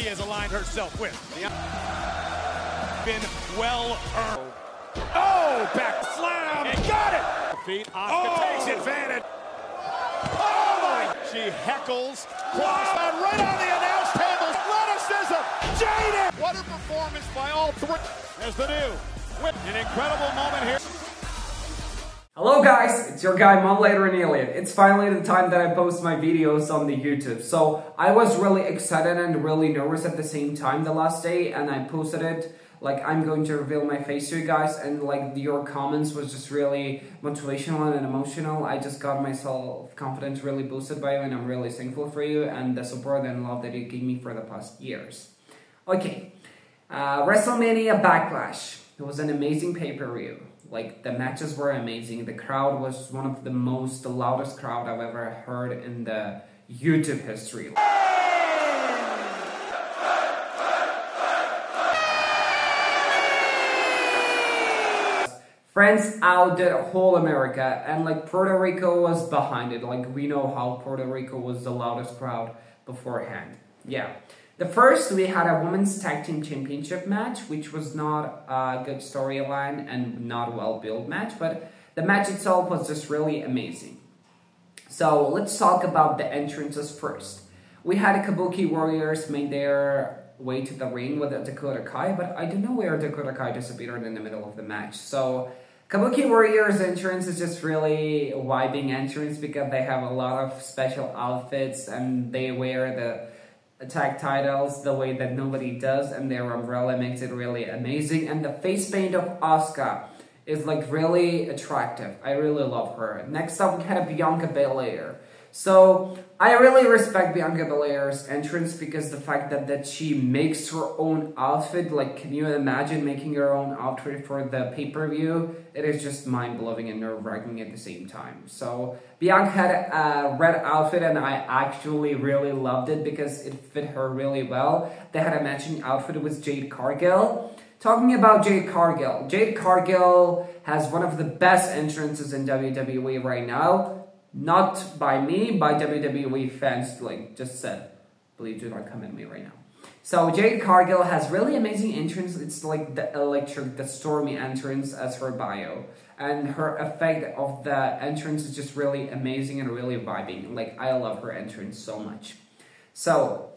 she has aligned herself with. Been well earned. Oh, back slam. And got it. Feet. Asuka oh. takes advantage. Oh, my. She heckles. Crossman right on the announce table. Athleticism. Jaded. What a performance by all three. There's the new. An incredible moment here. Hello guys, it's your guy Modulator and. It's finally the time that I post my videos on the YouTube. So I was really excited and really nervous at the same time the last day and I posted it like I'm going to reveal my face to you guys and like your comments was just really motivational and emotional. I just got myself confidence really boosted by you and I'm really thankful for you and the support and love that you gave me for the past years. Okay, uh, WrestleMania Backlash. It was an amazing pay-per-view. Like the matches were amazing. The crowd was one of the most, the loudest crowd I've ever heard in the YouTube history. Friends out the whole America and like Puerto Rico was behind it. Like we know how Puerto Rico was the loudest crowd beforehand. Yeah. The first, we had a women's tag team championship match, which was not a good storyline and not a well-built match, but the match itself was just really amazing. So let's talk about the entrances first. We had a Kabuki Warriors make their way to the ring with Dakota Kai, but I don't know where Dakota Kai disappeared in the middle of the match. So Kabuki Warriors entrance is just really vibing entrance because they have a lot of special outfits and they wear the attack titles the way that nobody does and their umbrella makes it really amazing and the face paint of Asuka is like really attractive. I really love her. Next up we had a Bianca Belair. So I really respect Bianca Belair's entrance because the fact that, that she makes her own outfit, like can you imagine making your own outfit for the pay-per-view? It is just mind-blowing and nerve-wracking at the same time. So Bianca had a red outfit and I actually really loved it because it fit her really well. They had a matching outfit with Jade Cargill. Talking about Jade Cargill, Jade Cargill has one of the best entrances in WWE right now not by me, by WWE fans, like just said. Please do not come at me right now. So Jade Cargill has really amazing entrance. It's like the electric, the stormy entrance as her bio. And her effect of the entrance is just really amazing and really vibing. Like, I love her entrance so much. So,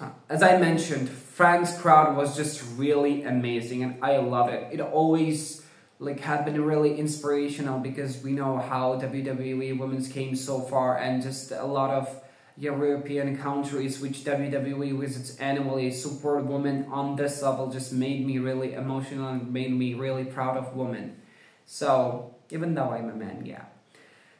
uh, as I mentioned, Frank's crowd was just really amazing and I love it. It always like have been really inspirational because we know how WWE women's came so far and just a lot of European countries which WWE visits annually support women on this level just made me really emotional and made me really proud of women. So even though I'm a man, yeah.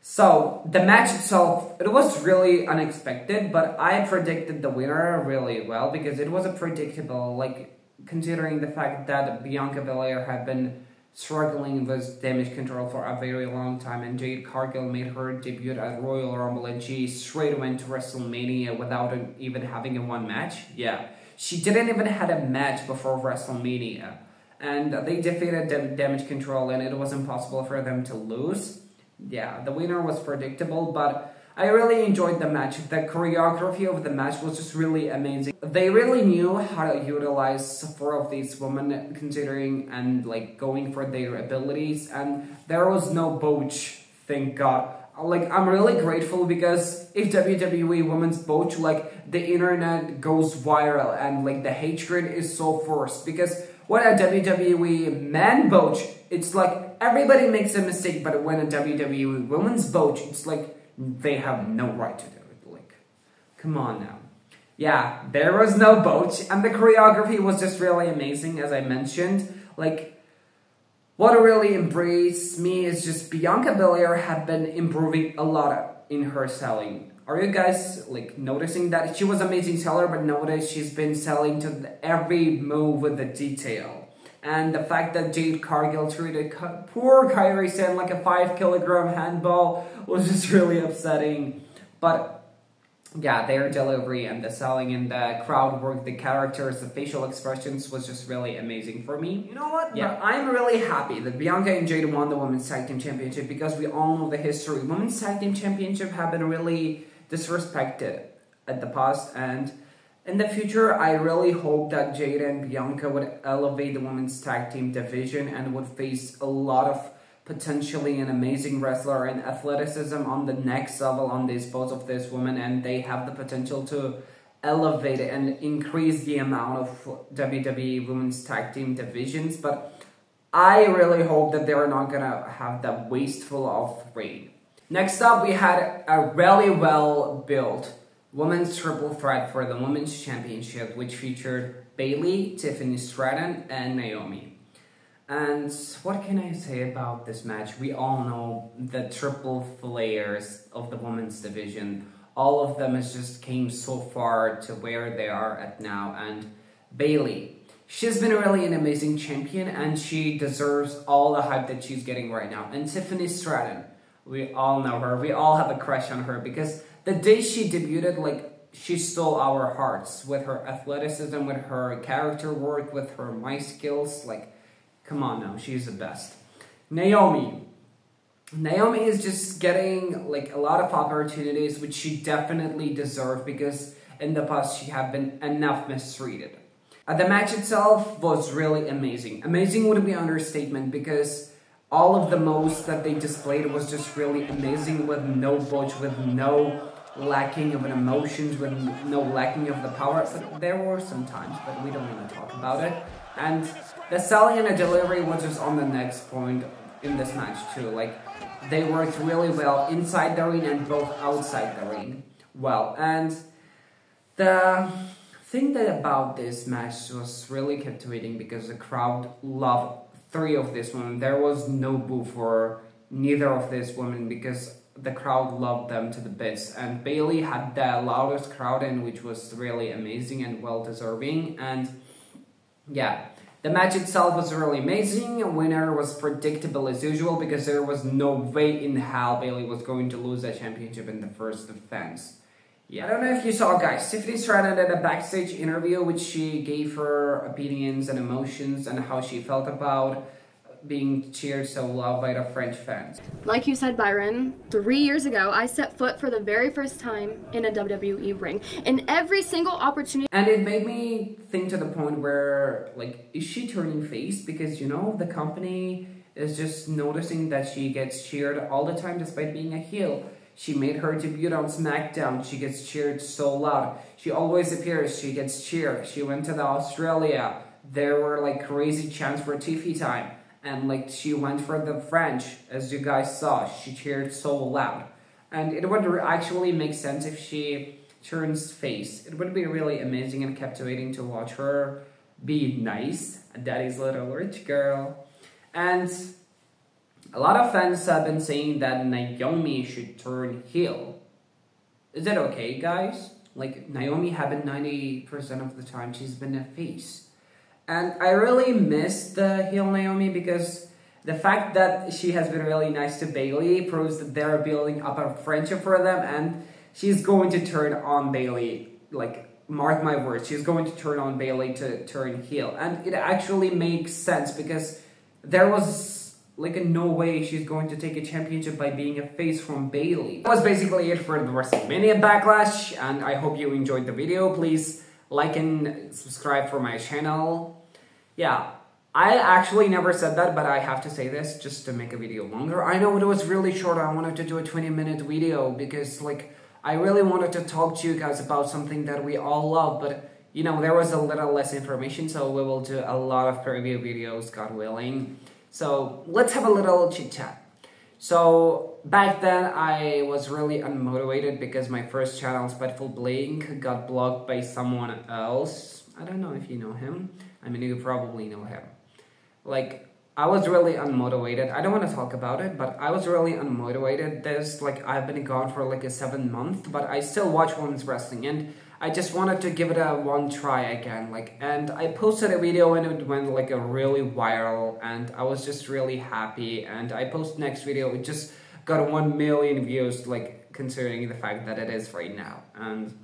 So the match itself, it was really unexpected, but I predicted the winner really well because it was a predictable, like considering the fact that Bianca Belair had been struggling with damage control for a very long time and Jade Cargill made her debut at Royal Rumble and she straight went to WrestleMania without even having a one match. Yeah, she didn't even had a match before WrestleMania and they defeated damage control and it was impossible for them to lose. Yeah, the winner was predictable but I really enjoyed the match. The choreography of the match was just really amazing. They really knew how to utilize four of these women considering and like going for their abilities and there was no botch, thank god. Like I'm really grateful because if WWE Women's Botch, like the internet goes viral and like the hatred is so forced because when a WWE man botch, it's like everybody makes a mistake, but when a WWE Women's Botch, it's like they have no right to do it. Like, come on now. Yeah, there was no boat, and the choreography was just really amazing, as I mentioned. Like, what really embraced me is just Bianca Belair had been improving a lot in her selling. Are you guys like noticing that she was amazing seller, but notice she's been selling to every move with the detail. And the fact that Jade Cargill treated poor Kairi Sane like a 5 kilogram handball was just really upsetting. But yeah, their delivery and the selling and the crowd work, the characters, the facial expressions was just really amazing for me. You know what? Yeah, I'm really happy that Bianca and Jade won the Women's Tag Team Championship because we all know the history. Women's Tag Team Championship have been really disrespected at the past and in the future, I really hope that Jada and Bianca would elevate the women's tag team division and would face a lot of potentially an amazing wrestler and athleticism on the next level on these both of these women and they have the potential to elevate and increase the amount of WWE women's tag team divisions but I really hope that they're not gonna have that wasteful of reign. Next up we had a really well built women's triple threat for the women's championship which featured Bayley, Tiffany Stratton and Naomi. And what can I say about this match? We all know the triple players of the women's division. All of them has just came so far to where they are at now. And Bayley, she's been really an amazing champion and she deserves all the hype that she's getting right now. And Tiffany Stratton, we all know her. We all have a crush on her because the day she debuted, like she stole our hearts with her athleticism, with her character work, with her mic skills, like Come on now, she's the best. Naomi. Naomi is just getting like a lot of opportunities which she definitely deserved because in the past she had been enough mistreated. Uh, the match itself was really amazing. Amazing would be understatement because all of the moves that they displayed was just really amazing with no butch, with no lacking of an emotions, with no lacking of the power. But there were some times, but we don't want to talk about it. And the selling and the delivery was just on the next point in this match too. Like they worked really well inside the ring and both outside the ring. Well, and the thing that about this match was really captivating because the crowd loved three of these women. There was no boo for neither of these women because the crowd loved them to the bits. And Bayley had the loudest crowd in, which was really amazing and well deserving. And yeah, the match itself was really amazing. A winner was predictable as usual because there was no way in hell Bayley was going to lose that championship in the first defense. Yeah, I don't know if you saw, guys. Tiffany Stratton did a backstage interview which she gave her opinions and emotions and how she felt about being cheered so loud by the French fans. Like you said, Byron, three years ago, I set foot for the very first time in a WWE ring. In every single opportunity. And it made me think to the point where, like, is she turning face? Because, you know, the company is just noticing that she gets cheered all the time despite being a heel. She made her debut on SmackDown. She gets cheered so loud. She always appears. She gets cheered. She went to the Australia. There were like crazy chants for Tiffy time and like she went for the French, as you guys saw. She cheered so loud. And it would actually make sense if she turns face. It would be really amazing and captivating to watch her be nice, daddy's little rich girl. And a lot of fans have been saying that Naomi should turn heel. Is that okay, guys? Like, Naomi been 90% of the time she's been a face. And I really miss the heel Naomi because the fact that she has been really nice to Bayley proves that they're building up a friendship for them and she's going to turn on Bayley. Like, mark my words, she's going to turn on Bayley to turn heel. And it actually makes sense because there was like a no way she's going to take a championship by being a face from Bayley. That was basically it for the WrestleMania Backlash and I hope you enjoyed the video. Please like and subscribe for my channel yeah, I actually never said that, but I have to say this just to make a video longer. I know it was really short. I wanted to do a 20 minute video because like I really wanted to talk to you guys about something that we all love, but you know, there was a little less information, so we will do a lot of preview videos, God willing. So let's have a little chit chat. So back then I was really unmotivated because my first channel, Spiteful Blink, got blocked by someone else. I don't know if you know him. I mean, you probably know him. Like, I was really unmotivated. I don't want to talk about it, but I was really unmotivated. There's like, I've been gone for like a seven month, but I still watch women's wrestling and I just wanted to give it a one try again. Like, and I posted a video and it went like a really viral and I was just really happy. And I post next video, it just got 1 million views, like considering the fact that it is right now. And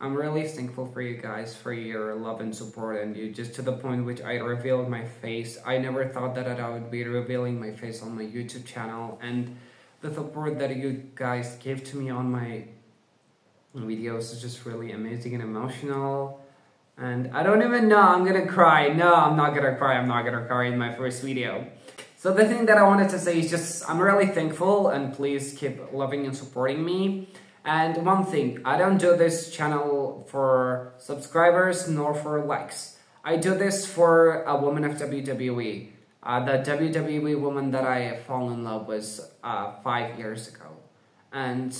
I'm really thankful for you guys, for your love and support, and you just to the point which I revealed my face. I never thought that I would be revealing my face on my YouTube channel, and the support that you guys gave to me on my videos is just really amazing and emotional. And I don't even know, I'm gonna cry. No, I'm not gonna cry, I'm not gonna cry in my first video. So the thing that I wanted to say is just, I'm really thankful and please keep loving and supporting me. And one thing, I don't do this channel for subscribers nor for likes. I do this for a woman of WWE. Uh, the WWE woman that I fall in love with uh, five years ago. And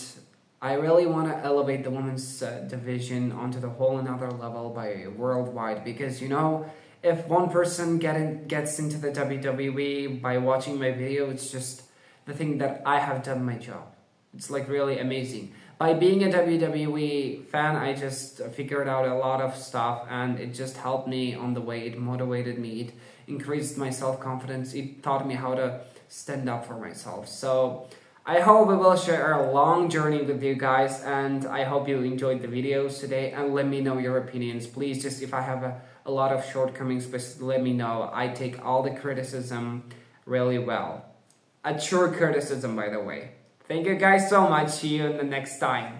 I really want to elevate the women's uh, division onto the whole another level by worldwide because you know if one person get in, gets into the WWE by watching my video, it's just the thing that I have done my job. It's like really amazing. By being a WWE fan, I just figured out a lot of stuff and it just helped me on the way. It motivated me. It increased my self-confidence. It taught me how to stand up for myself. So I hope we will share a long journey with you guys and I hope you enjoyed the videos today and let me know your opinions. Please just if I have a, a lot of shortcomings, just let me know. I take all the criticism really well. A true criticism by the way. Thank you guys so much. See you in the next time.